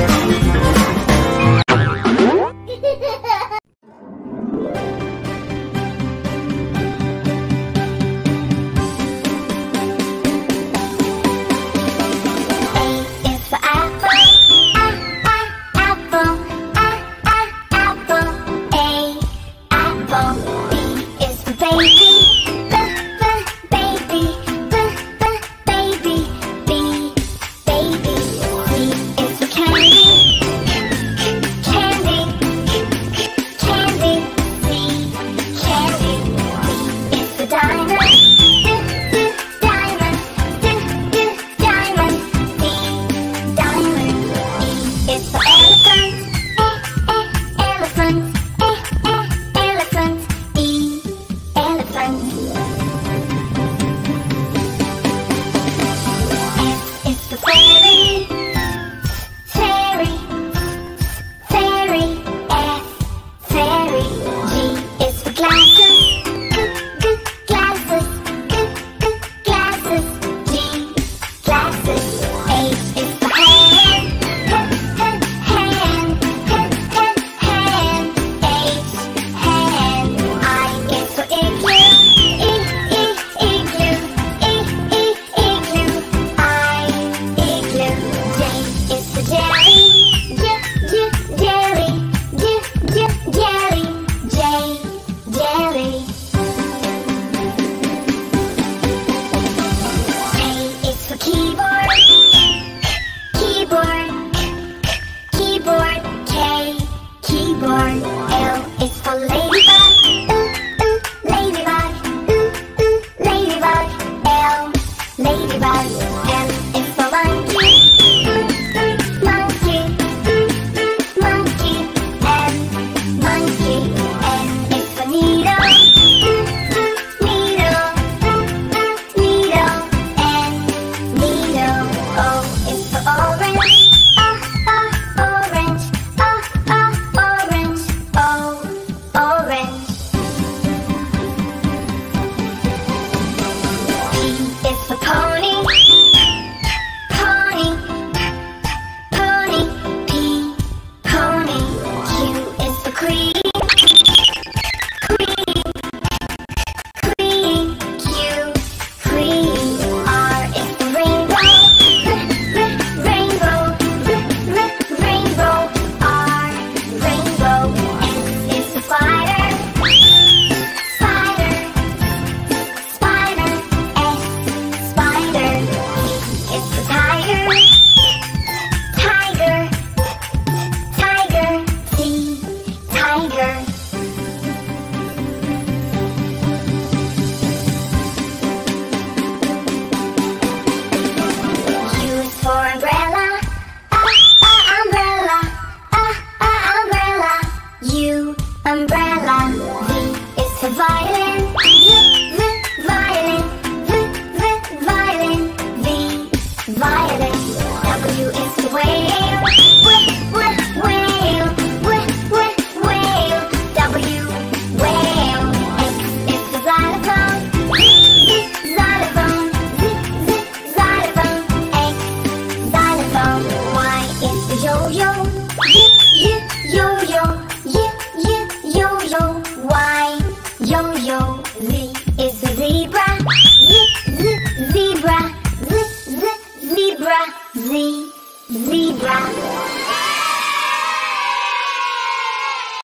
Thank L is for ladybug. Ladybug. Ooh, ooh, ladybug. L, ladybug. umbrella. V is for Z, zebra.